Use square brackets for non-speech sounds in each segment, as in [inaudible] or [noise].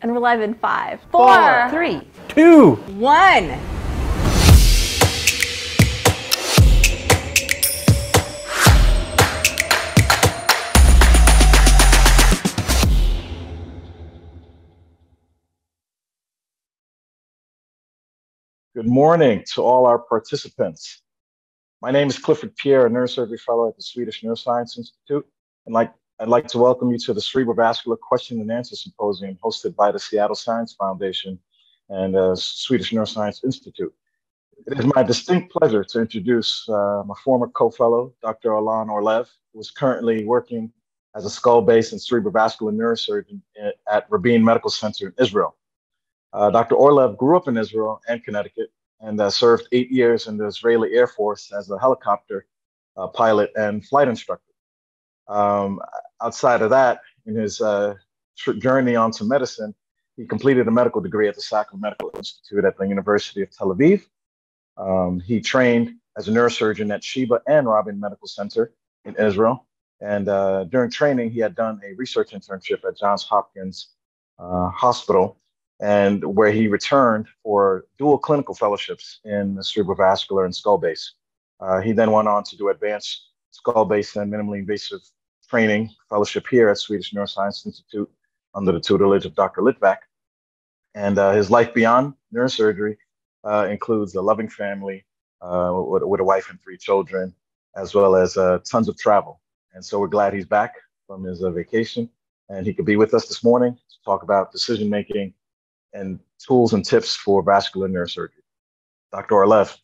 And we're live in five, four, three, two, one. Good morning to all our participants. My name is Clifford Pierre, a neurosurgery fellow at the Swedish Neuroscience Institute. And like I'd like to welcome you to the Cerebrovascular Question and Answer Symposium hosted by the Seattle Science Foundation and uh, Swedish Neuroscience Institute. It is my distinct pleasure to introduce uh, my former co-fellow, Dr. Alon Orlev, who is currently working as a skull-base and cerebrovascular neurosurgeon at Rabin Medical Center in Israel. Uh, Dr. Orlev grew up in Israel and Connecticut and uh, served eight years in the Israeli Air Force as a helicopter uh, pilot and flight instructor. Um, outside of that, in his uh, journey onto medicine, he completed a medical degree at the Sackler Medical Institute at the University of Tel Aviv. Um, he trained as a neurosurgeon at Sheba and Rabin Medical Center in Israel. And uh, during training, he had done a research internship at Johns Hopkins uh, Hospital, and where he returned for dual clinical fellowships in the cerebrovascular and skull base. Uh, he then went on to do advanced skull base and minimally invasive training fellowship here at Swedish Neuroscience Institute under the tutelage of Dr. Litvack. And uh, his life beyond neurosurgery uh, includes a loving family uh, with, with, a wife and three children, as well as uh, tons of travel. And so we're glad he's back from his uh, vacation and he could be with us this morning to talk about decision making and tools and tips for vascular neurosurgery. Dr. Orlev.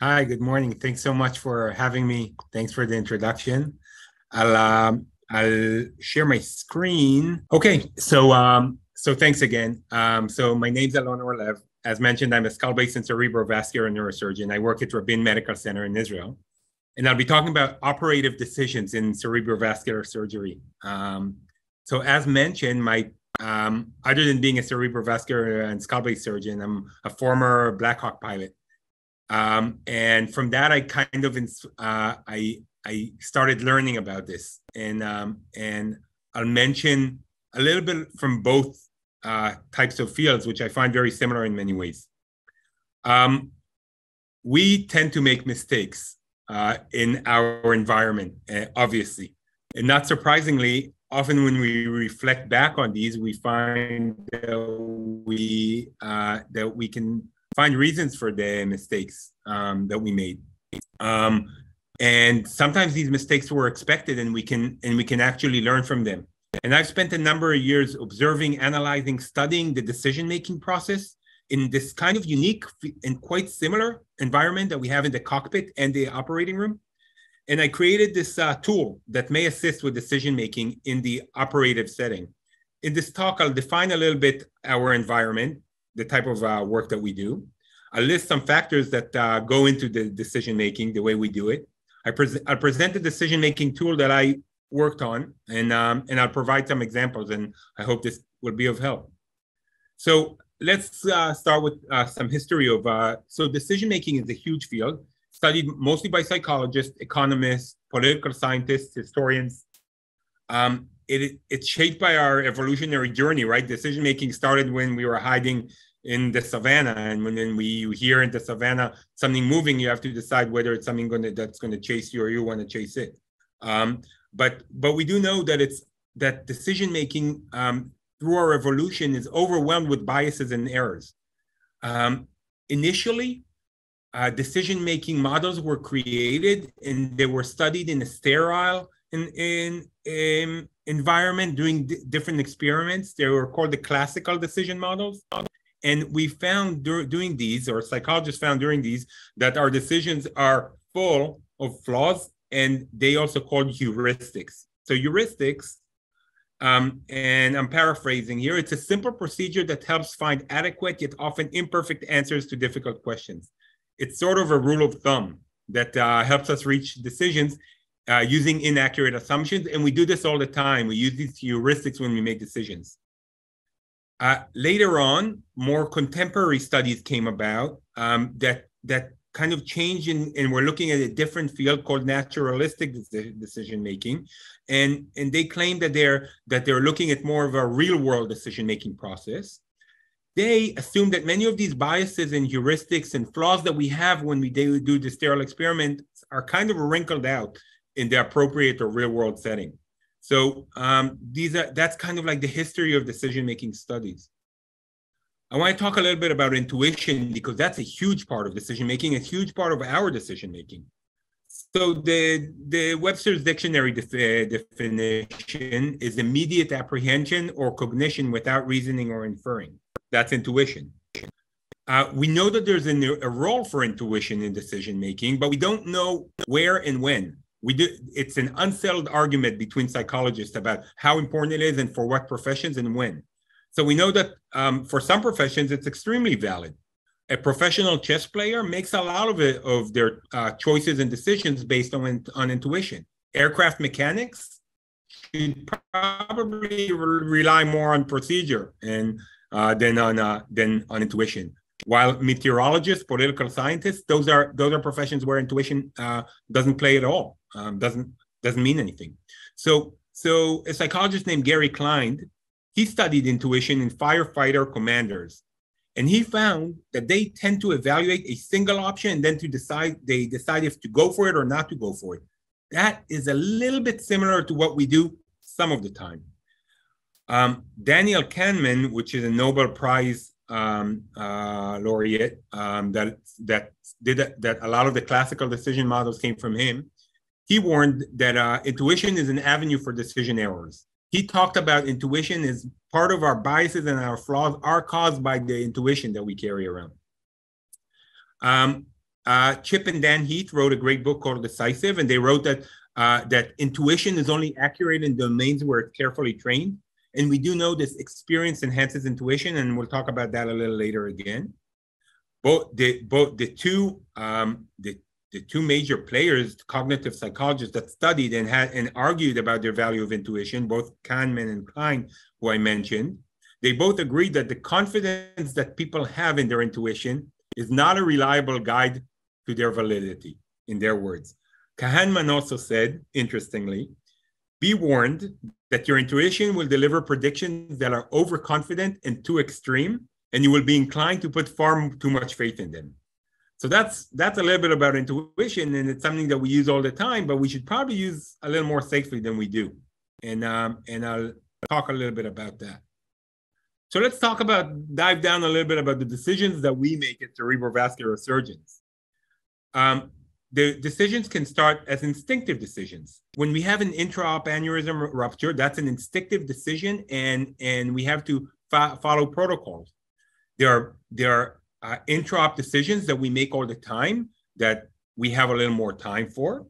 Hi, good morning. Thanks so much for having me. Thanks for the introduction. I'll um, I'll share my screen. Okay, so um, so thanks again. Um, so my name's Alon Orlev. As mentioned, I'm a skull-base and cerebrovascular neurosurgeon. I work at Rabin Medical Center in Israel, and I'll be talking about operative decisions in cerebrovascular surgery. Um, so as mentioned, my um, other than being a cerebrovascular and skull-base surgeon, I'm a former Black Hawk pilot. Um, and from that, I kind of uh, I I started learning about this, and um, and I'll mention a little bit from both uh, types of fields, which I find very similar in many ways. Um, we tend to make mistakes uh, in our environment, uh, obviously, and not surprisingly, often when we reflect back on these, we find that we uh, that we can find reasons for the mistakes um, that we made. Um, and sometimes these mistakes were expected and we can and we can actually learn from them. And i've spent a number of years observing analyzing studying the decision making process in this kind of unique and quite similar environment that we have in the cockpit and the operating room. And i created this uh, tool that may assist with decision making in the operative setting. In this talk i'll define a little bit our environment the type of uh, work that we do. I'll list some factors that uh, go into the decision making the way we do it I, pre- I present the decision making tool that I worked on, and um, and I'll provide some examples, and I hope this will be of help. So let's uh, start with uh, some history of. Uh, so decision making is a huge field studied mostly by psychologists, economists, political scientists, historians. Um, it, it's shaped by our evolutionary journey, right? Decision making started when we were hiding in the savannah and when, we hear in the savannah something moving you have to decide whether it's something going to, that's going to chase you or you want to chase it. Um, but but we do know that it's that decision making um, through our evolution is overwhelmed with biases and errors. Um, initially uh, decision making models were created and they were studied in a sterile in, in, in environment doing d- different experiments. They were called the classical decision models and we found dur- doing these, or psychologists found during these, that our decisions are full of flaws, and they also called heuristics. So heuristics, um, and I'm paraphrasing here, it's a simple procedure that helps find adequate yet often imperfect answers to difficult questions. It's sort of a rule of thumb that uh, helps us reach decisions uh, using inaccurate assumptions. And we do this all the time. We use these heuristics when we make decisions. Uh, later on, more contemporary studies came about um, that that kind of change in, and we're looking at a different field called naturalistic decision making, and and they claim that they're that they're looking at more of a real world decision making process. They assume that many of these biases and heuristics and flaws that we have when we do the sterile experiment are kind of wrinkled out in the appropriate or real world setting. So um, these are that's kind of like the history of decision making studies. I want to talk a little bit about intuition because that's a huge part of decision making, a huge part of our decision making. So the the Webster's dictionary def- definition is immediate apprehension or cognition without reasoning or inferring. That's intuition. Uh, we know that there's a, a role for intuition in decision making, but we don't know where and when. We do. It's an unsettled argument between psychologists about how important it is and for what professions and when. So we know that um, for some professions, it's extremely valid. A professional chess player makes a lot of it of their uh, choices and decisions based on on intuition. Aircraft mechanics should probably re- rely more on procedure and uh, than on uh, than on intuition. While meteorologists, political scientists, those are those are professions where intuition uh, doesn't play at all, um, doesn't doesn't mean anything. So so a psychologist named Gary Klein he studied intuition in firefighter commanders. And he found that they tend to evaluate a single option and then to decide, they decide if to go for it or not to go for it. That is a little bit similar to what we do some of the time. Um, Daniel Kahneman, which is a Nobel Prize um, uh, laureate, um, that that did a, that a lot of the classical decision models came from him. He warned that uh, intuition is an avenue for decision errors he talked about intuition is part of our biases and our flaws are caused by the intuition that we carry around. Um, uh, Chip and Dan Heath wrote a great book called Decisive, and they wrote that uh, that intuition is only accurate in domains where it's carefully trained. And we do know this experience enhances intuition, and we'll talk about that a little later again. Both the both the two um, the the two major players, cognitive psychologists that studied and had and argued about their value of intuition, both Kahneman and Klein, who I mentioned, they both agreed that the confidence that people have in their intuition is not a reliable guide to their validity, in their words. Kahneman also said, interestingly, be warned that your intuition will deliver predictions that are overconfident and too extreme, and you will be inclined to put far too much faith in them. So that's that's a little bit about intuition, and it's something that we use all the time, but we should probably use a little more safely than we do. And um, and I'll talk a little bit about that. So let's talk about dive down a little bit about the decisions that we make as cerebrovascular surgeons. Um, the decisions can start as instinctive decisions. When we have an intra-op aneurysm rupture, that's an instinctive decision, and and we have to fo- follow protocols. There are there are uh, intra-op decisions that we make all the time that we have a little more time for.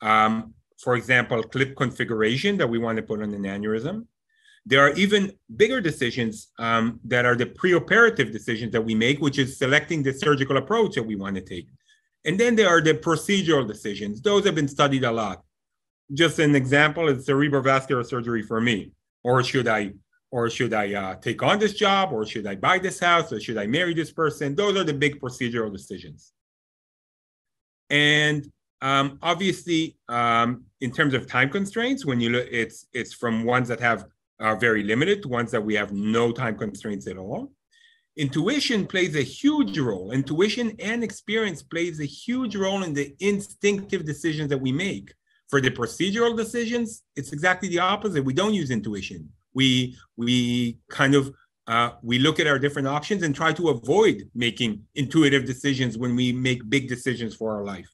Um, for example, clip configuration that we want to put on an aneurysm. There are even bigger decisions um, that are the preoperative decisions that we make, which is selecting the surgical approach that we want to take. And then there are the procedural decisions. Those have been studied a lot. Just an example is cerebrovascular surgery for me. Or should I or should I uh, take on this job, or should I buy this house, or should I marry this person? Those are the big procedural decisions. And um, obviously, um, in terms of time constraints, when you look, it's it's from ones that have are very limited to ones that we have no time constraints at all. Intuition plays a huge role. Intuition and experience plays a huge role in the instinctive decisions that we make. For the procedural decisions, it's exactly the opposite. We don't use intuition we we kind of uh, we look at our different options and try to avoid making intuitive decisions when we make big decisions for our life.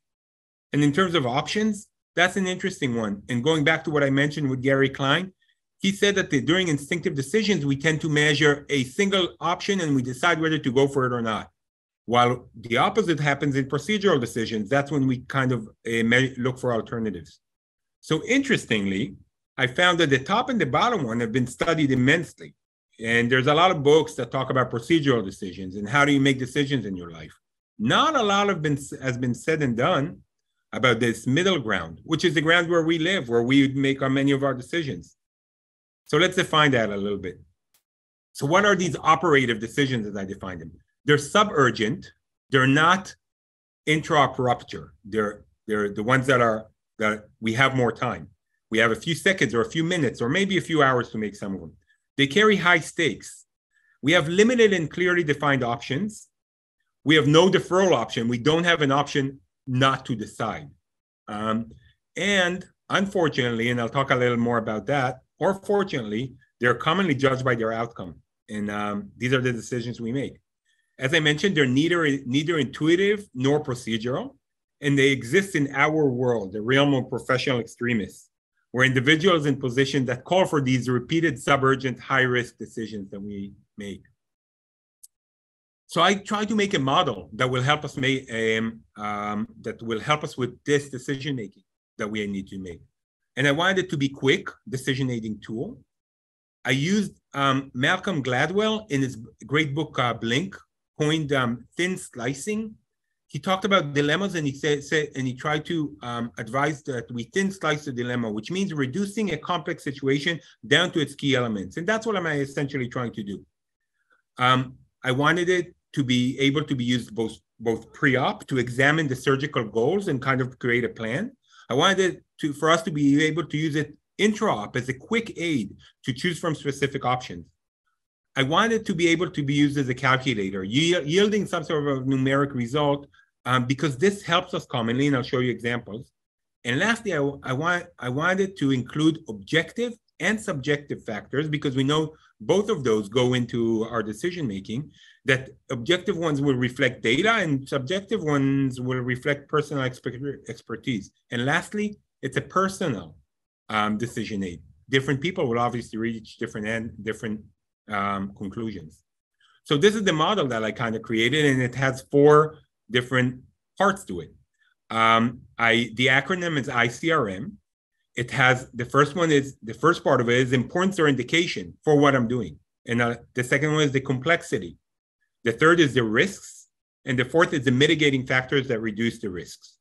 And in terms of options, that's an interesting one. And going back to what I mentioned with Gary Klein, he said that the, during instinctive decisions, we tend to measure a single option and we decide whether to go for it or not. While the opposite happens in procedural decisions, that's when we kind of uh, look for alternatives. So interestingly, I found that the top and the bottom one have been studied immensely. And there's a lot of books that talk about procedural decisions and how do you make decisions in your life. Not a lot of been, has been said and done about this middle ground, which is the ground where we live, where we make our, many of our decisions. So let's define that a little bit. So, what are these operative decisions as I define them? They're suburgent, they're not intra-op rupture. They're they're the ones that are that we have more time. We have a few seconds or a few minutes or maybe a few hours to make some of them. They carry high stakes. We have limited and clearly defined options. We have no deferral option. We don't have an option not to decide. Um, and unfortunately, and I'll talk a little more about that, or fortunately, they're commonly judged by their outcome. And um, these are the decisions we make. As I mentioned, they're neither, neither intuitive nor procedural, and they exist in our world, the realm of professional extremists, where individuals in positions that call for these repeated suburgent high risk decisions that we make. So I try to make a model that will help us make um, um, that will help us with this decision making that we need to make. And I wanted it to be quick decision-aiding tool. I used um, Malcolm Gladwell in his great book uh, Blink, coined um, thin slicing. He talked about dilemmas and he said, said and he tried to um, advise that we thin slice the dilemma, which means reducing a complex situation down to its key elements. And that's what I'm essentially trying to do. Um, I wanted it to be able to be used both both pre-op to examine the surgical goals and kind of create a plan. I wanted it to for us to be able to use it intra-op as a quick aid to choose from specific options. I wanted to be able to be used as a calculator, yielding some sort of a numeric result um, because this helps us commonly, and I'll show you examples. And lastly, I, I, want, I wanted to include objective and subjective factors because we know both of those go into our decision making that objective ones will reflect data and subjective ones will reflect personal expertise and lastly it's a personal um, decision aid different people will obviously reach different and different um, conclusions so this is the model that i kind of created and it has four different parts to it um, I, the acronym is icrm it has the first one is the first part of it is importance or indication for what I'm doing. And uh, the second one is the complexity. The third is the risks. And the fourth is the mitigating factors that reduce the risks.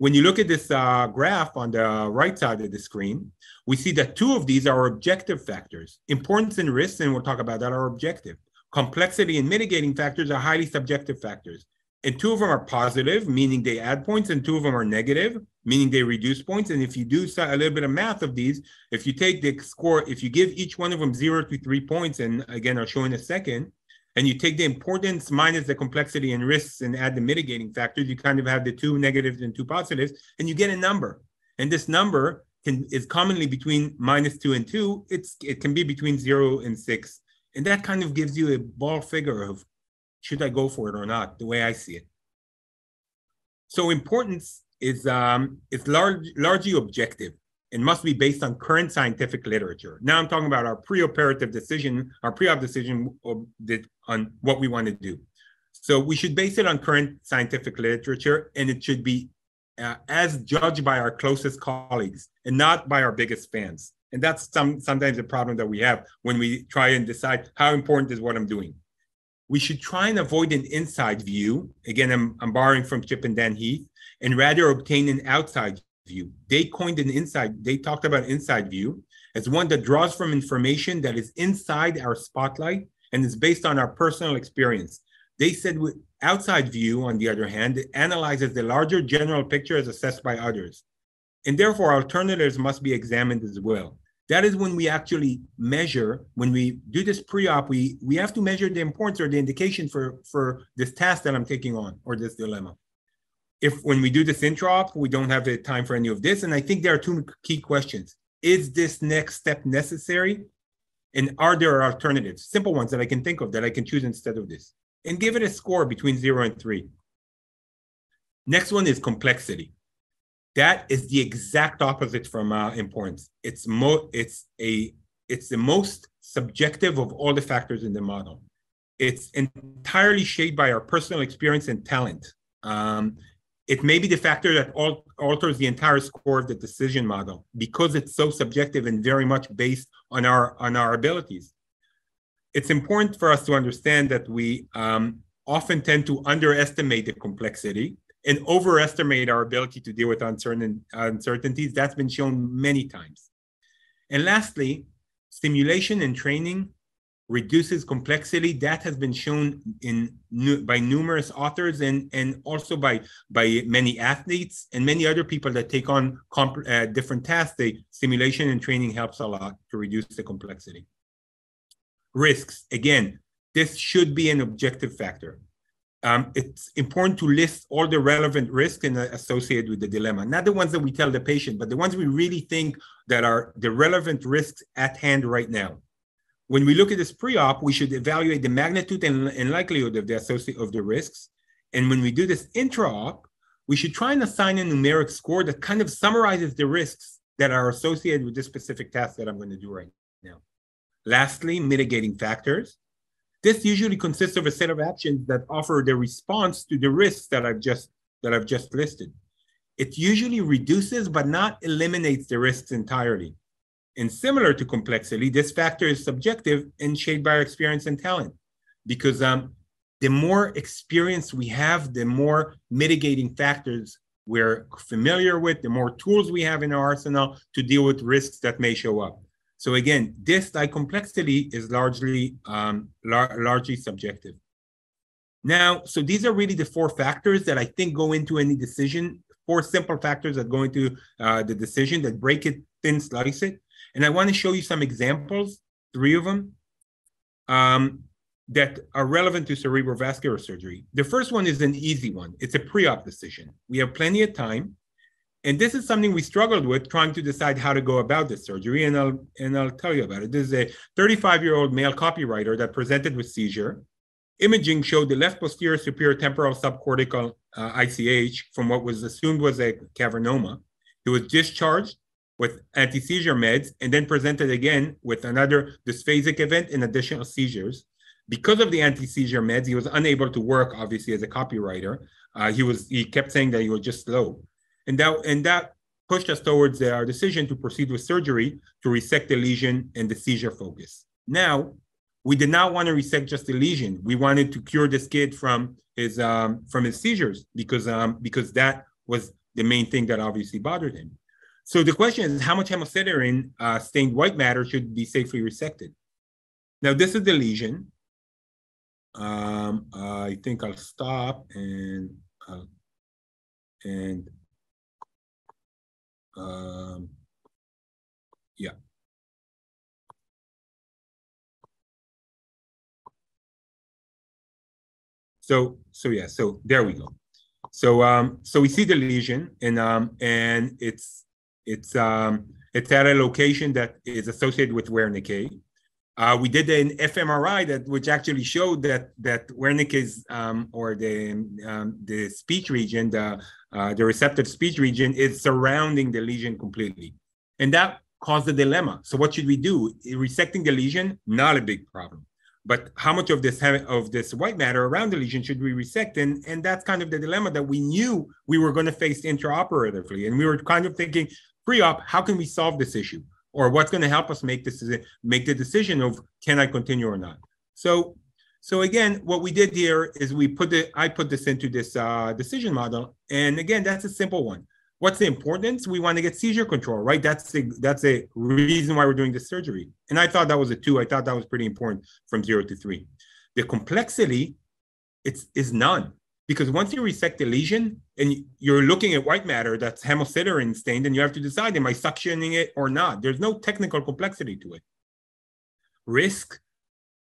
When you look at this uh, graph on the right side of the screen, we see that two of these are objective factors. Importance and risks, and we'll talk about that, are objective. Complexity and mitigating factors are highly subjective factors and two of them are positive, meaning they add points, and two of them are negative, meaning they reduce points. And if you do a little bit of math of these, if you take the score, if you give each one of them zero to three points, and again, I'll show in a second, and you take the importance minus the complexity and risks and add the mitigating factors, you kind of have the two negatives and two positives, and you get a number. And this number can is commonly between minus two and two. It's it can be between zero and six. And that kind of gives you a ball figure of should I go for it or not, the way I see it. So importance is, um, is large, largely objective and must be based on current scientific literature. Now I'm talking about our pre-operative decision, our pre-op decision on what we want to do. So we should base it on current scientific literature and it should be uh, as judged by our closest colleagues and not by our biggest fans. And that's some, sometimes a problem that we have when we try and decide how important is what I'm doing we should try and avoid an inside view. Again, I'm, I'm borrowing from Chip and Dan Heath, and rather obtain an outside view. They coined an inside, they talked about inside view as one that draws from information that is inside our spotlight and is based on our personal experience. They said with outside view, on the other hand, analyzes the larger general picture as assessed by others. And therefore, alternatives must be examined as well. That is when we actually measure, when we do this pre-op, we, we have to measure the importance or the indication for, for this task that I'm taking on or this dilemma. If when we do this intra-op, we don't have the time for any of this. And I think there are two key questions. Is this next step necessary? And are there alternatives, simple ones that I can think of that I can choose instead of this? And give it a score between zero and three. Next one is complexity. That is the exact opposite from uh, importance. It's mo it's a it's the most subjective of all the factors in the model. It's entirely shaped by our personal experience and talent. Um, it may be the factor that al alters the entire score of the decision model because it's so subjective and very much based on our on our abilities. It's important for us to understand that we um, often tend to underestimate the complexity and overestimate our ability to deal with uncertain uncertainties. That's been shown many times. And lastly, stimulation and training reduces complexity. That has been shown in by numerous authors and and also by by many athletes and many other people that take on uh, different tasks. The stimulation and training helps a lot to reduce the complexity. Risks again, this should be an objective factor. Um, it's important to list all the relevant risks and uh, associated with the dilemma, not the ones that we tell the patient, but the ones we really think that are the relevant risks at hand right now when we look at this pre-op, we should evaluate the magnitude and, and likelihood of the associate of the risks. And when we do this intra-op, we should try and assign a numeric score that kind of summarizes the risks that are associated with this specific task that I'm going to do right now. Lastly, mitigating factors. This usually consists of a set of actions that offer the response to the risks that I've just that I've just listed. It usually reduces but not eliminates the risks entirely. And similar to complexity, this factor is subjective and shaped by our experience and talent. Because um, the more experience we have, the more mitigating factors we're familiar with, the more tools we have in our arsenal to deal with risks that may show up. So again, this like complexity is largely um, lar- largely subjective. Now, so these are really the four factors that I think go into any decision. Four simple factors that go into uh, the decision that break it thin, slice it. And I want to show you some examples, three of them, um, that are relevant to cerebrovascular surgery. The first one is an easy one. It's a pre-op decision. We have plenty of time. And this is something we struggled with trying to decide how to go about this surgery. And I'll, and I'll tell you about it. This is a 35-year-old male copywriter that presented with seizure. Imaging showed the left posterior superior temporal subcortical uh, ICH from what was assumed was a cavernoma. He was discharged with anti-seizure meds and then presented again with another dysphasic event and additional seizures. Because of the anti-seizure meds, he was unable to work, obviously, as a copywriter. Uh, he was he kept saying that he was just slow. And that and that pushed us towards our decision to proceed with surgery to resect the lesion and the seizure focus. Now, we did not want to resect just the lesion. We wanted to cure this kid from his um, from his seizures because um, because that was the main thing that obviously bothered him. So the question is how much hemosiderin uh, stained white matter should be safely resected? Now, this is the lesion. Um, I think I'll stop and uh, and um, yeah. So so yeah, so there we go. So um, so we see the lesion and um, and it's it's um, it's at a location that is associated with Wernicke. Uh, we did an fMRI that which actually showed that that Wernicke's um, or the um, the speech region, the uh, the receptive speech region, is surrounding the lesion completely, and that caused a dilemma. So what should we do? Resecting the lesion, not a big problem, but how much of this of this white matter around the lesion should we resect? And and that's kind of the dilemma that we knew we were going to face intraoperatively, and we were kind of thinking, pre-op, how can we solve this issue? Or what's going to help us make this make the decision of can I continue or not? So, so again, what we did here is we put the I put this into this uh, decision model, and again, that's a simple one. What's the importance? We want to get seizure control, right? That's the that's a reason why we're doing this surgery. And I thought that was a two. I thought that was pretty important from zero to three. The complexity, it's is none because once you resect the lesion and you're looking at white matter that's hemosiderin stained, and you have to decide, am I suctioning it or not? There's no technical complexity to it. Risk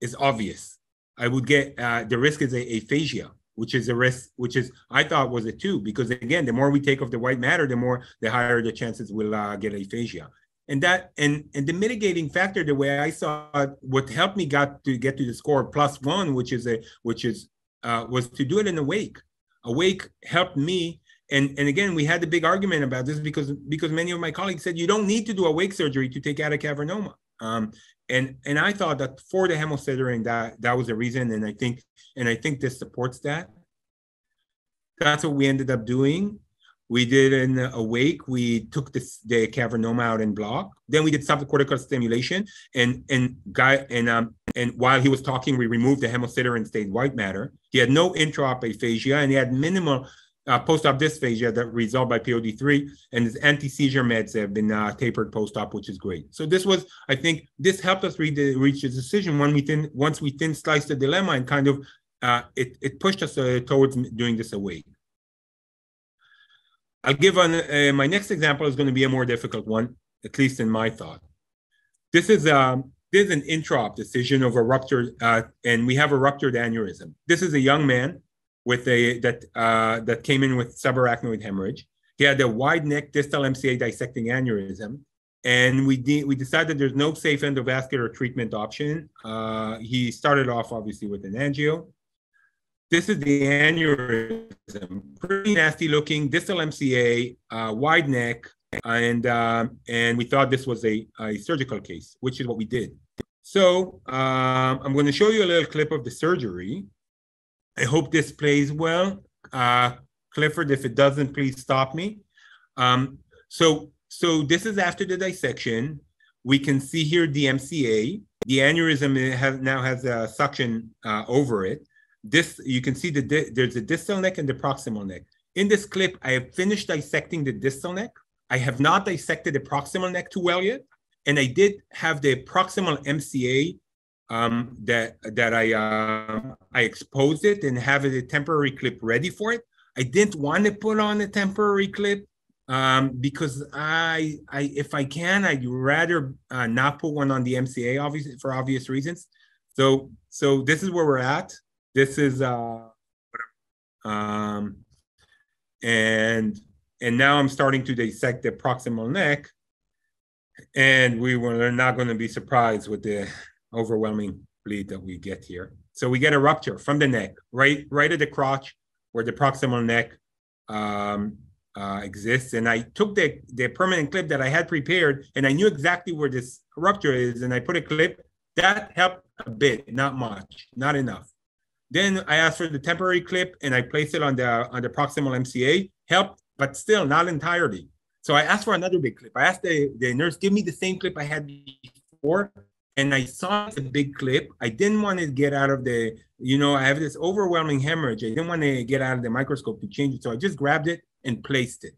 is obvious. I would get uh, the risk is a aphasia, which is a risk, which is I thought was a two, because again, the more we take of the white matter, the more the higher the chances we'll uh, get aphasia. And that and and the mitigating factor, the way I saw it, what helped me got to get to the score plus one, which is a which is uh, was to do it in awake. Awake helped me. And, and again, we had the big argument about this because because many of my colleagues said you don't need to do awake surgery to take out a cavernoma. Um, and and I thought that for the hemosiderin that that was the reason, and I think and I think this supports that. That's what we ended up doing. We did an awake. We took this, the cavernoma out en bloc. Then we did subcortical stimulation, and and guy and um and while he was talking, we removed the hemosiderin stained white matter. He had no intraop aphasia, and he had minimal uh, post-op dysphasia that resolved by POD3, and his anti-seizure meds have been uh, tapered post-op, which is great. So this was, I think, this helped us reach the decision when we thin, once we thin sliced the dilemma and kind of uh, it, it pushed us uh, towards doing this away. I'll give uh, my next example is going to be a more difficult one, at least in my thought. This is um, this is an intra-op decision of a ruptured, uh, and we have a ruptured aneurysm. This is a young man with a that uh, that came in with subarachnoid hemorrhage. He had a wide neck distal MCA dissecting aneurysm, and we de- we decided there's no safe endovascular treatment option. Uh, he started off obviously with an angio. This is the aneurysm, pretty nasty looking distal MCA, uh, wide neck, and um, and we thought this was a, a surgical case, which is what we did. So um, I'm going to show you a little clip of the surgery. I hope this plays well. Uh, Clifford, if it doesn't, please stop me. Um, so, so this is after the dissection. We can see here the MCA. The aneurysm has, now has a suction uh, over it. This you can see the there's a distal neck and the proximal neck. In this clip, I have finished dissecting the distal neck. I have not dissected the proximal neck too well yet, and I did have the proximal MCA um, that that I uh, I exposed it and have a temporary clip ready for it. I didn't want to put on a temporary clip um, because I I if I can I'd rather uh, not put one on the MCA obviously for obvious reasons. So so this is where we're at. This is uh, um, and and now I'm starting to dissect the proximal neck, and we were not going to be surprised with the overwhelming bleed that we get here. So we get a rupture from the neck, right, right at the crotch where the proximal neck um, uh, exists. And I took the, the permanent clip that I had prepared and I knew exactly where this rupture is. And I put a clip that helped a bit, not much, not enough. Then I asked for the temporary clip and I placed it on the on the proximal MCA, helped, but still not entirely. So I asked for another big clip. I asked the, the nurse, give me the same clip I had before and I saw the big clip. I didn't want to get out of the, you know, I have this overwhelming hemorrhage. I didn't want to get out of the microscope to change it. So I just grabbed it and placed it.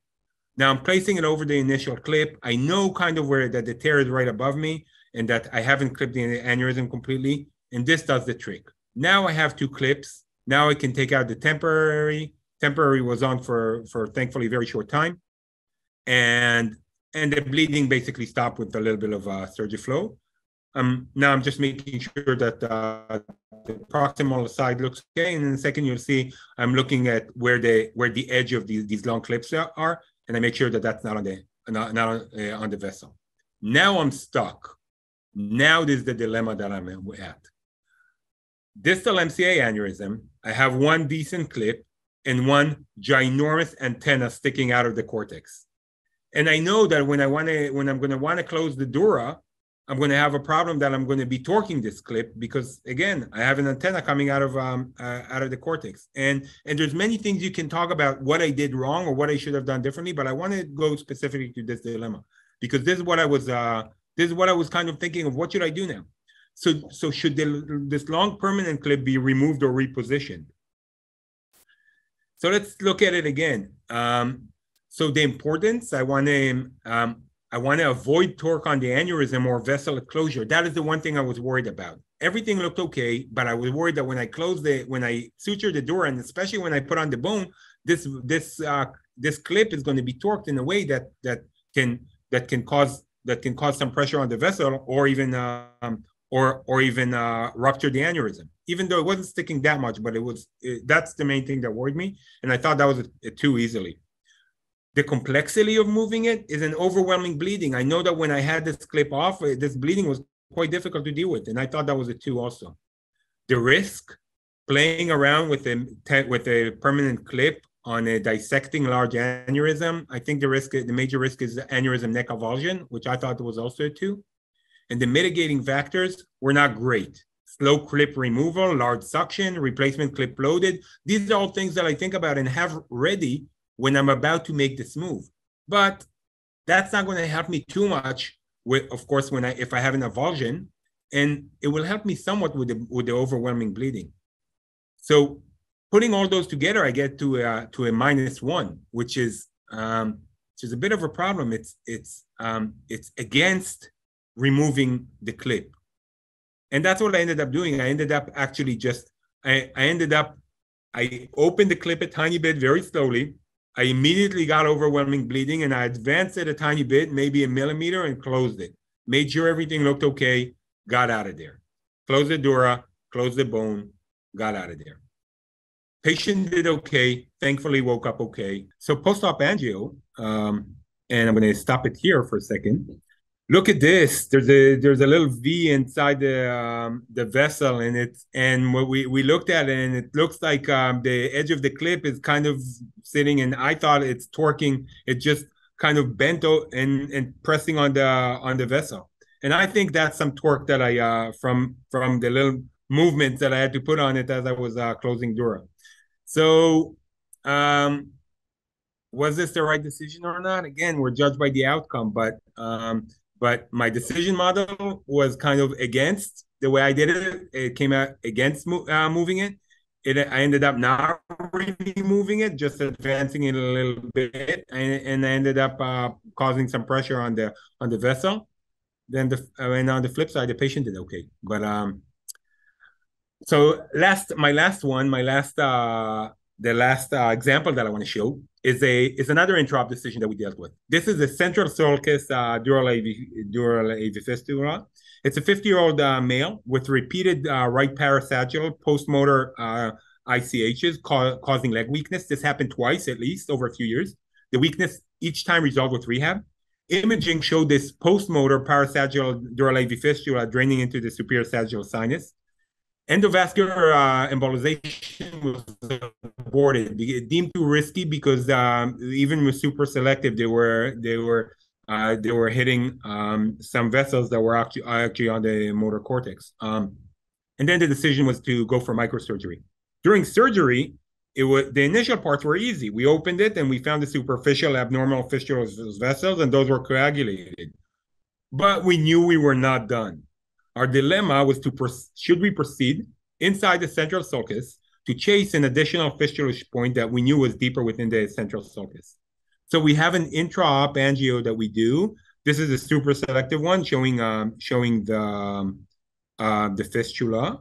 Now I'm placing it over the initial clip. I know kind of where that the tear is right above me and that I haven't clipped the aneurysm completely. And this does the trick. Now I have two clips. Now I can take out the temporary. Temporary was on for, for thankfully very short time. And and the bleeding basically stopped with a little bit of uh, Surgiflo. Um, now I'm just making sure that uh, the proximal side looks okay. And in a second, you'll see I'm looking at where the where the edge of these, these long clips are, and I make sure that that's not on the not, not on, uh, on the vessel. Now I'm stuck. Now this is the dilemma that I'm at. Distal MCA aneurysm, I have one decent clip and one ginormous antenna sticking out of the cortex. And I know that when I want to, when I'm going to want to close the dura, I'm going to have a problem that I'm going to be torquing this clip because again, I have an antenna coming out of um, uh, out of the cortex, and and there's many things you can talk about what I did wrong or what I should have done differently, but I want to go specifically to this dilemma because this is what I was uh, this is what I was kind of thinking of. What should I do now? So so should the, this long permanent clip be removed or repositioned? So let's look at it again. Um, so the importance I want to um, I want to avoid torque on the aneurysm or vessel closure. That is the one thing I was worried about. Everything looked okay, but I was worried that when I close the, when I suture the door, and especially when I put on the bone, this this uh, this clip is going to be torqued in a way that that can that can cause that can cause some pressure on the vessel, or even um, or or even uh, rupture the aneurysm. Even though it wasn't sticking that much, but it was it, that's the main thing that worried me, and I thought that was a, a too easily the complexity of moving it is an overwhelming bleeding. I know that when I had this clip off, uh, this bleeding was quite difficult to deal with, and I thought that was a two also. The risk playing around with a with a permanent clip on a dissecting large aneurysm, I think the risk, the major risk is the aneurysm neck avulsion, which I thought was also a two. And the mitigating factors were not great. Slow clip removal, large suction, replacement clip loaded. These are all things that I think about and have ready when I'm about to make this move. But that's not going to help me too much with, of course, when I if I have an avulsion, and it will help me somewhat with the with the overwhelming bleeding. So putting all those together, I get to a, to a minus one, which is um, which is a bit of a problem. It's it's um, it's against removing the clip, and that's what I ended up doing. I ended up actually just I, I ended up I opened the clip a tiny bit very slowly. I immediately got overwhelming bleeding, and I advanced it a tiny bit, maybe a millimeter, and closed it. Made sure everything looked okay. Got out of there. Closed the dura, closed the bone, got out of there. Patient did okay. Thankfully, woke up okay. So post-op angio, um, and I'm going to stop it here for a second. Look at this. There's a there's a little V inside the um, the vessel, and it's and what we we looked at it, and it looks like um, the edge of the clip is kind of sitting, and I thought it's torquing. It just kind of bent and and pressing on the on the vessel, and I think that's some torque that I uh, from from the little movements that I had to put on it as I was uh, closing Dura. So, um, was this the right decision or not? Again, we're judged by the outcome, but um, but my decision model was kind of against the way I did it. It came out against uh, moving it. It I ended up not really moving it, just advancing it a little bit, and, and I ended up uh, causing some pressure on the on the vessel. Then the and on the flip side, the patient did okay, but um, so last, my last one, my last, uh, the last uh, example that I want to show is a is another intra-op decision that we dealt with. This is a central sulcus uh, dural AV, dural AV fistula. It's a 50-year-old uh, male with repeated uh, right parasagittal postmotor uh, ICHs ca- causing leg weakness. This happened twice at least over a few years. The weakness each time resolved with rehab. Imaging showed this postmotor parasagittal dural AV fistula draining into the superior sagittal sinus endovascular uh, embolization was aborted, deemed too risky because um, even with super selective, they were they were uh, they were hitting um, some vessels that were actually actually on the motor cortex. Um, and then the decision was to go for microsurgery. During surgery, it was the initial parts were easy. We opened it and we found the superficial abnormal fistula vessels, and those were coagulated. But we knew we were not done. Our dilemma was to should we proceed inside the central sulcus to chase an additional fistula point that we knew was deeper within the central sulcus. So we have an intra-op angio that we do. This is a super selective one showing um, showing the um, uh, the fistula.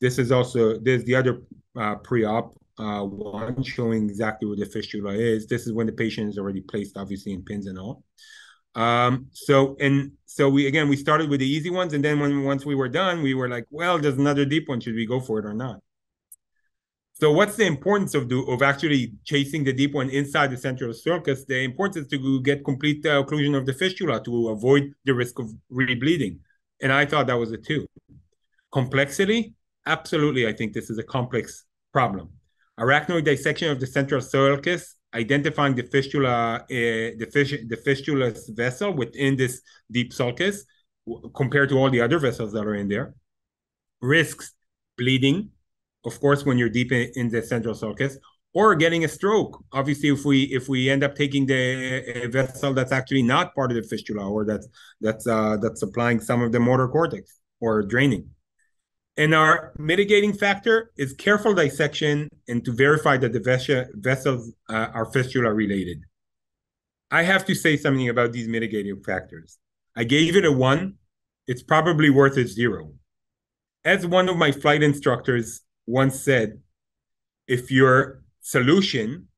This is also there's the other uh, pre-op uh, one showing exactly where the fistula is. This is when the patient is already placed, obviously in pins and all. Um, so and so we again we started with the easy ones, and then when once we were done, we were like, well, there's another deep one. Should we go for it or not? So what's the importance of do of actually chasing the deep one inside the central sulcus? The importance to get complete uh, occlusion of the fistula to avoid the risk of rebleeding. And I thought that was it too. Complexity, absolutely. I think this is a complex problem. Arachnoid dissection of the central sulcus identifying the fistula, uh, the, fish, the fistula's vessel within this deep sulcus compared to all the other vessels that are in there. Risks bleeding, of course, when you're deep in, in the central sulcus, or getting a stroke. Obviously, if we if we end up taking the vessel that's actually not part of the fistula, or that's that's uh, that's supplying some of the motor cortex or draining. And our mitigating factor is careful dissection and to verify that the vessels uh, are fistula related. I have to say something about these mitigating factors. I gave it a one. It's probably worth a zero. As one of my flight instructors once said, if your solution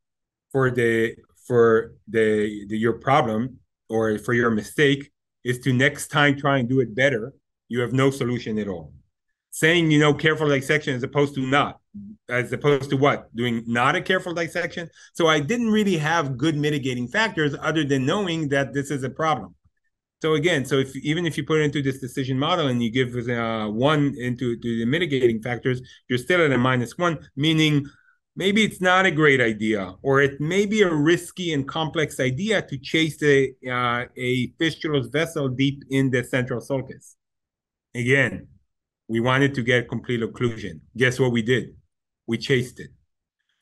for the for the, the your problem or for your mistake is to next time try and do it better, you have no solution at all saying you know careful dissection as opposed to not. As opposed to what? Doing not a careful dissection? So i didn't really have good mitigating factors other than knowing that this is a problem. So again so if even if you put into this decision model and you give uh, one into to the mitigating factors you're still at a minus one meaning maybe it's not a great idea or it may be a risky and complex idea to chase a uh, a fistulous vessel deep in the central sulcus. Again we wanted to get complete occlusion. Guess what we did? We chased it.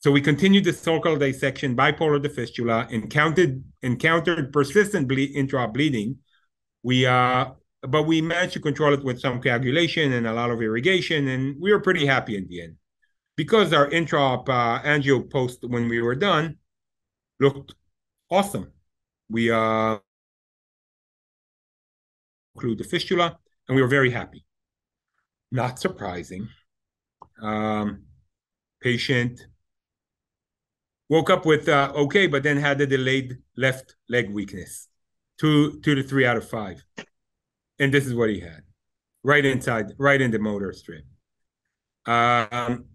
So we continued the sulcal dissection, bipolar the fistula, encountered encountered persistent ble- intra bleeding. We uh, but we managed to control it with some coagulation and a lot of irrigation, and we were pretty happy in the end. because our intra-op uh, angio post when we were done looked awesome. We uh, include the fistula, and we were very happy. Not surprising. Um, patient woke up with uh, okay, but then had a delayed left leg weakness, two two to three out of five, and this is what he had, right inside, right in the motor strip. Um,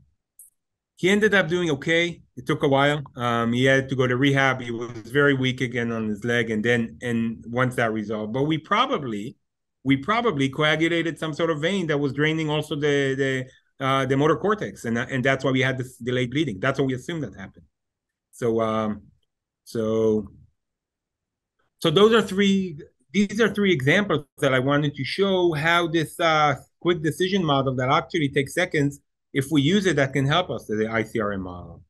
he ended up doing okay. It took a while. Um, he had to go to rehab. He was very weak again on his leg, and then and once that resolved, but we probably we probably coagulated some sort of vein that was draining also the the uh, the motor cortex, and and that's why we had this delayed bleeding. That's what we assumed that happened. So um, so so those are three. These are three examples that I wanted to show how this uh, quick decision model that actually takes seconds if we use it, that can help us the ICRM model.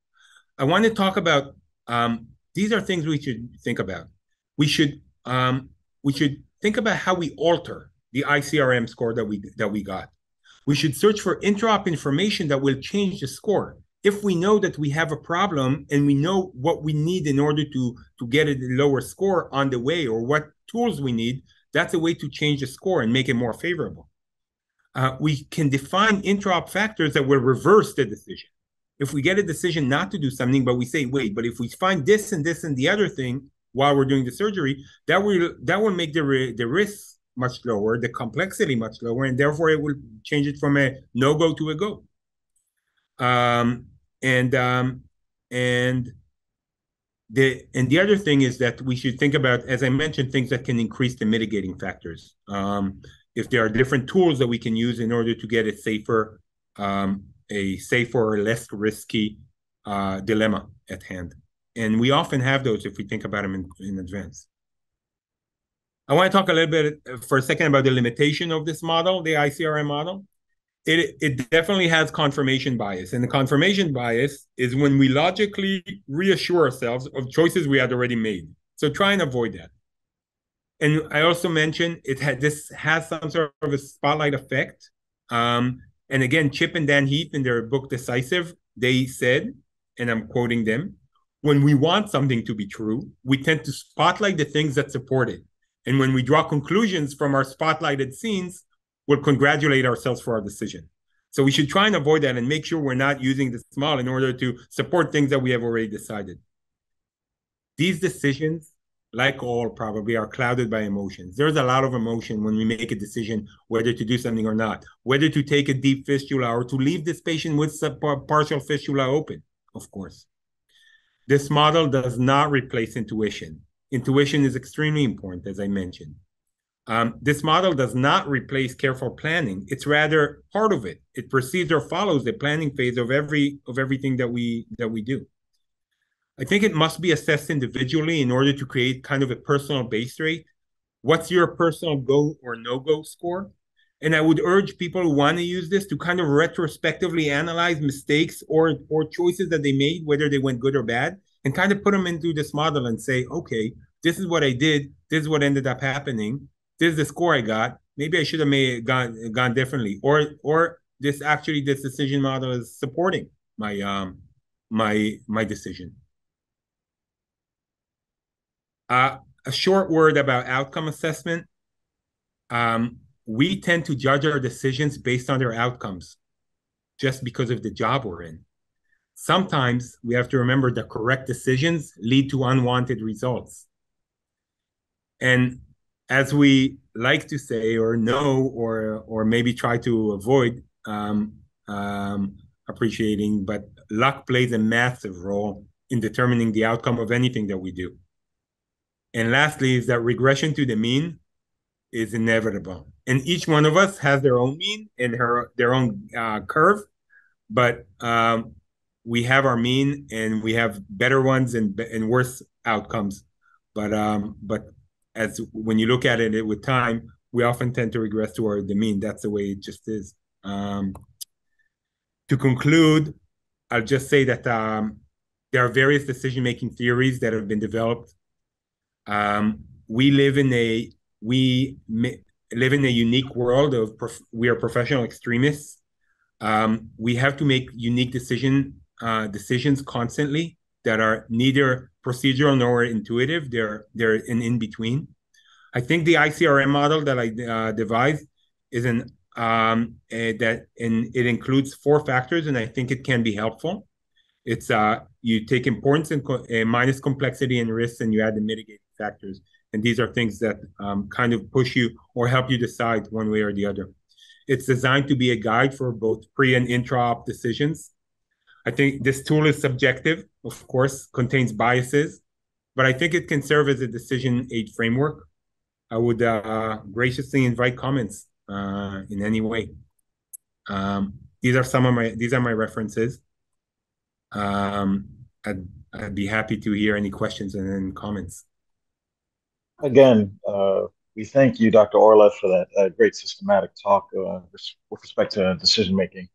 I want to talk about um, these are things we should think about. We should um, we should think about how we alter the ICRM score that we that we got. We should search for intra-op information that will change the score. If we know that we have a problem and we know what we need in order to to get a lower score on the way or what tools we need, that's a way to change the score and make it more favorable uh, we can define intra-op factors that will reverse the decision. If we get a decision not to do something, but we say, wait, but if we find this and this and the other thing while we're doing the surgery, that will that will make the the risk much lower, the complexity much lower, and therefore it will change it from a no go to a go. Um, and um, and the and the other thing is that we should think about, as I mentioned, things that can increase the mitigating factors. Um, if there are different tools that we can use in order to get a safer, um, a safer or less risky uh, dilemma at hand. And we often have those if we think about them in, in advance. I want to talk a little bit uh, for a second about the limitation of this model, the ICRM model. It, it definitely has confirmation bias. And the confirmation bias is when we logically reassure ourselves of choices we had already made. So try and avoid that and I also mentioned it had this has some sort of a spotlight effect. Um, and again, Chip and Dan Heath in their book Decisive, they said, and I'm quoting them, when we want something to be true, we tend to spotlight the things that support it. And when we draw conclusions from our spotlighted scenes, we'll congratulate ourselves for our decision. So we should try and avoid that and make sure we're not using the small in order to support things that we have already decided. These decisions like all probably, are clouded by emotions. There's a lot of emotion when we make a decision whether to do something or not, whether to take a deep fistula or to leave this patient with a partial fistula open, of course. This model does not replace intuition. Intuition is extremely important, as I mentioned. Um, this model does not replace careful planning. It's rather part of it. It precedes or follows the planning phase of every of everything that we that we do. I think it must be assessed individually in order to create kind of a personal base rate. What's your personal go or no go score? And I would urge people who want to use this to kind of retrospectively analyze mistakes or or choices that they made, whether they went good or bad, and kind of put them into this model and say, okay, this is what I did, this is what ended up happening, this is the score I got. Maybe I should have made gone gone differently, or or this actually this decision model is supporting my um my my decision. Uh, a short word about outcome assessment. Um, we tend to judge our decisions based on their outcomes just because of the job we're in. Sometimes we have to remember that correct decisions lead to unwanted results. And as we like to say or know or or maybe try to avoid um, um, appreciating, but luck plays a massive role in determining the outcome of anything that we do. And lastly, is that regression to the mean is inevitable. And each one of us has their own mean and her their own uh, curve, but um, we have our mean and we have better ones and and worse outcomes. But um, but as when you look at it, it with time, we often tend to regress toward the mean. That's the way it just is. Um, to conclude, I'll just say that um, there are various decision making theories that have been developed um, we live in a we live in a unique world of we are professional extremists. Um, we have to make unique decision uh, decisions constantly that are neither procedural nor intuitive. They're they're in in between. I think the ICRM model that I uh, devised is an um, that and it includes four factors, and I think it can be helpful. It's uh, you take importance and co- minus complexity and risks, and you add the mitigating factors. And these are things that um, kind of push you or help you decide one way or the other. It's designed to be a guide for both pre and intra-op decisions. I think this tool is subjective, of course, contains biases, but I think it can serve as a decision aid framework. I would uh, graciously invite comments uh, in any way. Um, these are some of my these are my references. Um, I'd, I'd be happy to hear any questions and comments. Again, uh, we thank you, Dr. Orlev, for that uh, great systematic talk uh, with respect to decision making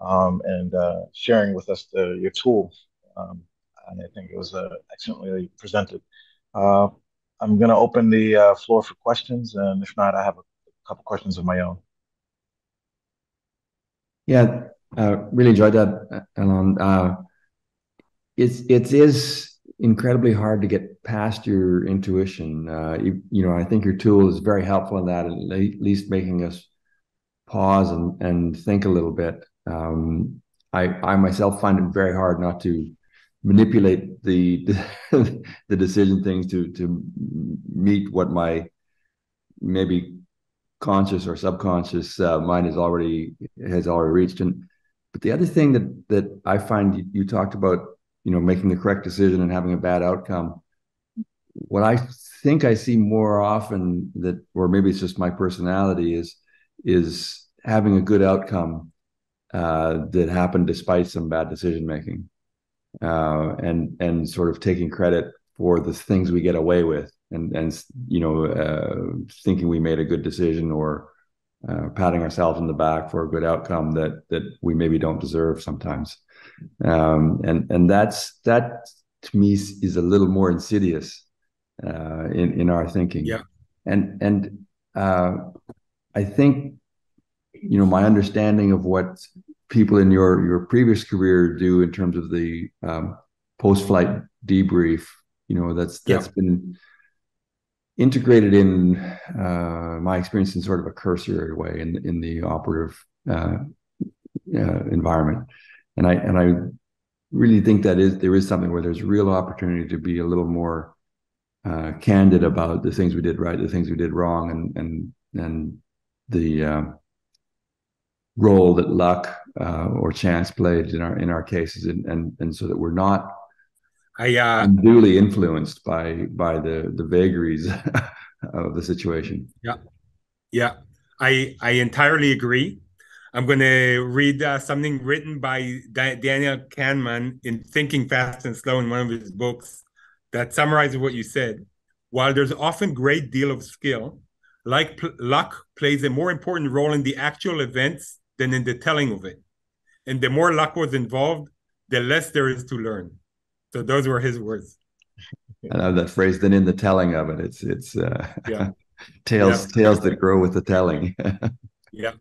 um, and uh, sharing with us the, your tools. Um, and I think it was uh, excellently presented. Uh, I'm going to open the floor for questions, and if not, I have a couple questions of my own. Yeah, really enjoyed that, Alon. it's it is incredibly hard to get past your intuition. Uh, you, you, know, I think your tool is very helpful in that, at least making us pause and, and think a little bit. Um, I, I myself find it very hard not to manipulate the [laughs] the decision things to to meet what my maybe conscious or subconscious uh, mind has already has already reached. And but the other thing that that I find you, you talked about you know making the correct decision and having a bad outcome. What i think i see more often that or maybe it's just my personality is is having a good outcome uh, that happened despite some bad decision making uh, and and sort of taking credit for the things we get away with and and you know uh, thinking we made a good decision or uh, patting ourselves in the back for a good outcome that that we maybe don't deserve sometimes um, and and that's that to me is a little more insidious uh, in in our thinking. Yeah, and and uh, I think you know my understanding of what people in your your previous career do in terms of the um, post flight debrief. You know that's that's yeah. been integrated in uh, my experience in sort of a cursory way in in the operative uh, uh, environment and I and I really think that is there is something where there's real opportunity to be a little more uh, candid about the things we did right, the things we did wrong, and and and the uh, role that luck uh, or chance played in our in our cases, and and and so that we're not I, uh, unduly influenced by by the the vagaries [laughs] of the situation. Yeah, yeah, I I entirely agree. I'm going to read uh, something written by Daniel Kahneman in Thinking Fast and Slow in one of his books that summarizes what you said. While there's often great deal of skill, like pl- luck plays a more important role in the actual events than in the telling of it. And the more luck was involved, the less there is to learn. So those were his words. I love that phrase. Then in the telling of it, it's it's uh, yeah. [laughs] tales yeah. tales that grow with the telling. [laughs] yeah.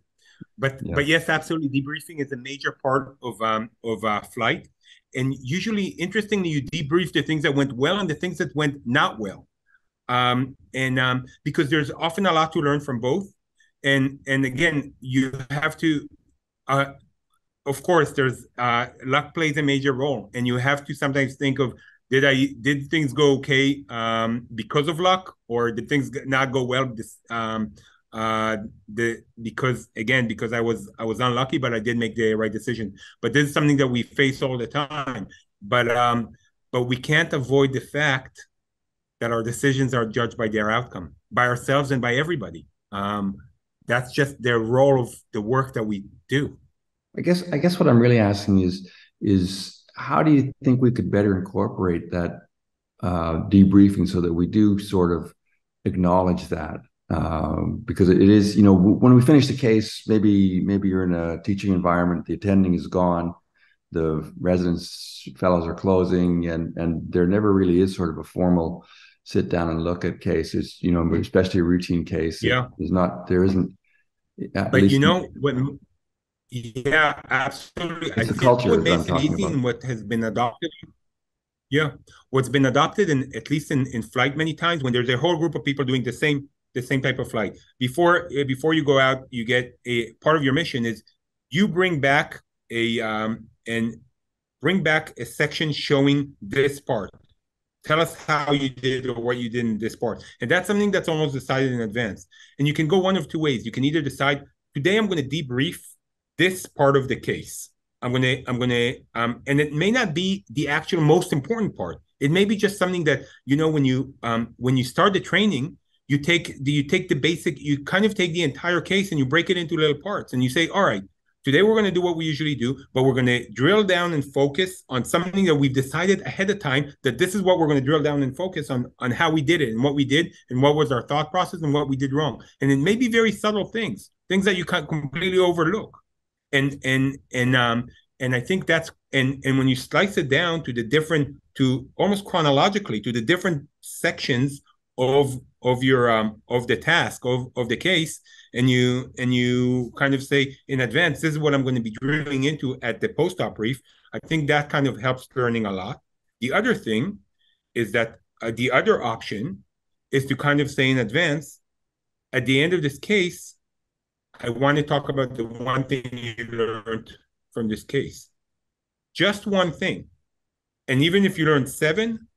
But yeah. but yes, absolutely. Debriefing is a major part of um of uh, flight, and usually, interestingly, you debrief the things that went well and the things that went not well, um, and um, because there's often a lot to learn from both, and and again, you have to, uh, of course, there's uh, luck plays a major role, and you have to sometimes think of did I did things go okay um, because of luck, or did things not go well this um, uh the because again because i was i was unlucky but i did make the right decision. But this is something that we face all the time. But um but we can't avoid the fact that our decisions are judged by their outcome by ourselves and by everybody. Um that's just their role of the work that we do. I guess i guess what i'm really asking is is how do you think we could better incorporate that uh debriefing so that we do sort of acknowledge that um, because it is you know when we finish the case maybe maybe you're in a teaching environment the attending is gone the residents fellows are closing and and there never really is sort of a formal sit down and look at cases you know especially a routine case yeah there's not there isn't but you know when Yeah, absolutely. It's I think culture what makes it easy and what has been adopted. Yeah, what's been adopted, and at least in, in flight many times, when there's a whole group of people doing the same the same type of flight. Before uh, before you go out, you get a part of your mission is you bring back a um and bring back a section showing this part. Tell us how you did or what you did in this part. And that's something that's almost decided in advance. And you can go one of two ways. You can either decide today I'm going to debrief this part of the case. I'm going to I'm going to um and it may not be the actual most important part. It may be just something that you know when you um when you start the training, you take the you take the basic you kind of take the entire case and you break it into little parts and you say, "All right, Today, we're going to do what we usually do, but we're going to drill down and focus on something that we've decided ahead of time that this is what we're going to drill down and focus on, on how we did it and what we did and what was our thought process and what we did wrong. And it may be very subtle things, things that you can't completely overlook. And, and, and, um, and I think that's, and, and when you slice it down to the different, to almost chronologically to the different sections of of your um of the task of of the case and you and you kind of say in advance this is what i'm going to be drilling into at the post-op brief. I think that kind of helps learning a lot. The other thing is that uh, the other option is to kind of say in advance at the end of this case i want to talk about the one thing you learned from this case. Just one thing. And even if you learn seven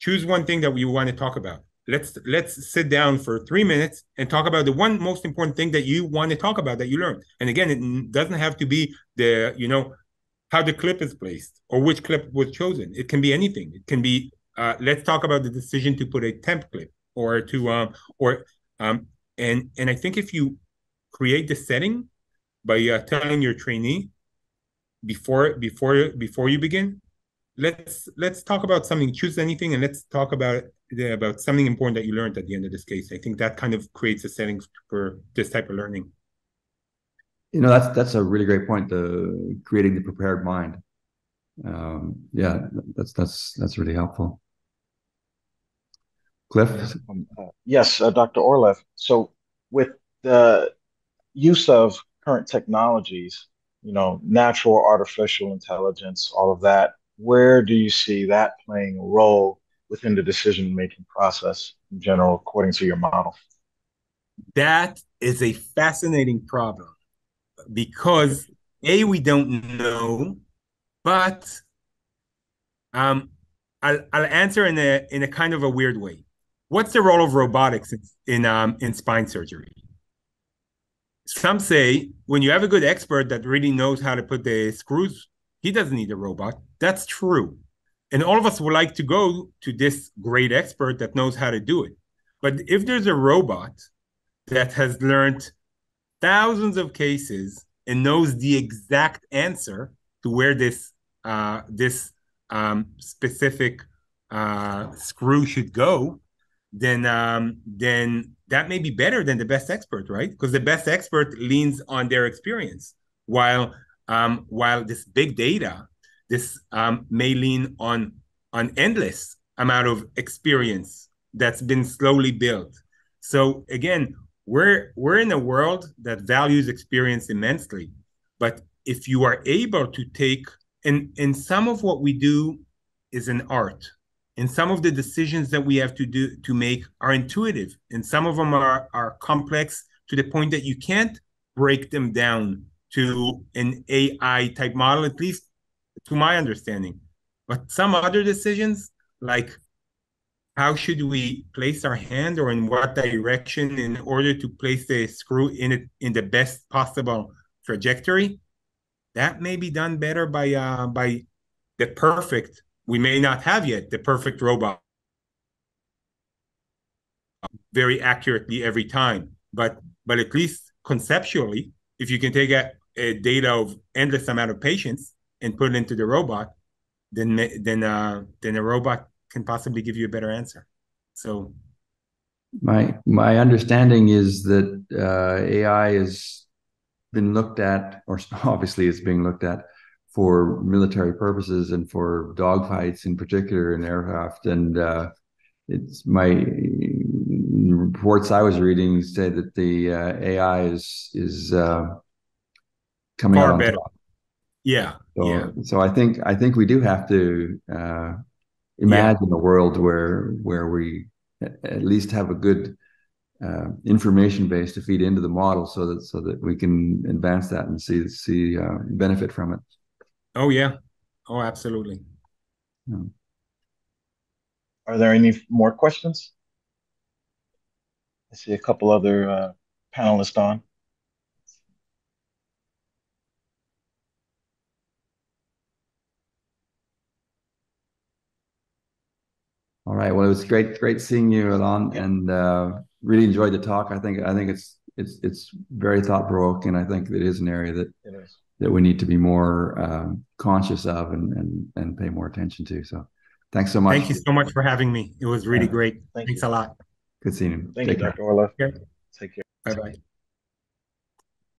choose one thing that we want to talk about let's let's sit down for three minutes and talk about the one most important thing that you want to talk about that you learned. And again it doesn't have to be the you know how the clip is placed or which clip was chosen. It can be anything. It can be uh, let's talk about the decision to put a temp clip or to um or um and and i think if you create the setting by uh, telling your trainee before before before you begin let's let's talk about something choose anything and let's talk about about something important that you learned at the end of this case. I think that kind of creates a setting for this type of learning. You know that's that's a really great point the creating the prepared mind. Um, yeah that's that's that's really helpful. Cliff? Um, uh, yes uh, dr orlev so with the use of current technologies you know natural artificial intelligence all of that where do you see that playing a role within the decision making process in general, according to your model? That is a fascinating problem because a we don't know, but um, I'll, I'll answer in a in a kind of a weird way. What's the role of robotics in in, um, in spine surgery? Some say when you have a good expert that really knows how to put the screws, he doesn't need a robot. That's true. And all of us would like to go to this great expert that knows how to do it. But if there's a robot that has learned thousands of cases and knows the exact answer to where this uh, this um, specific uh, screw should go, then um, then that may be better than the best expert, right? Because the best expert leans on their experience, while um, while this big data this um, may lean on an endless amount of experience that's been slowly built. So again, we're we're in a world that values experience immensely, but if you are able to take and and some of what we do is an art and some of the decisions that we have to do to make are intuitive and some of them are are complex to the point that you can't break them down to an ai type model at least to my understanding. But some other decisions, like how should we place our hand or in what direction in order to place the screw in it in the best possible trajectory, that may be done better by uh, by the perfect. We may not have yet the perfect robot very accurately every time, but but at least conceptually, if you can take a, a data of endless amount of patients and put it into the robot, then then uh, then a robot can possibly give you a better answer. So, my my understanding is that uh, AI has been looked at, or [laughs] obviously it's being looked at for military purposes and for dogfights in particular in aircraft. And uh, it's my reports I was reading say that the uh, AI is is uh, coming Far out on better. top. Yeah. So, yeah. so I think I think we do have to uh, imagine a world where where we at least have a good uh, information base to feed into the model, so that so that we can advance that and see see uh, benefit from it. Oh yeah. Oh, absolutely. Are there any more questions? I see a couple other uh, panelists on. All right. Well, it was great great seeing you, Alon, and uh, really enjoyed the talk. I think I think it's it's it's very thought provoking. I think it is an area that that we need to be more um, conscious of and, and and pay more attention to. So, thanks so much. Thank you so much for having me. It was really Yeah. great. Thank Thanks you. a lot. Good seeing you. Thank Take you, care. Dr. Orlev. Okay. Take care. Bye bye.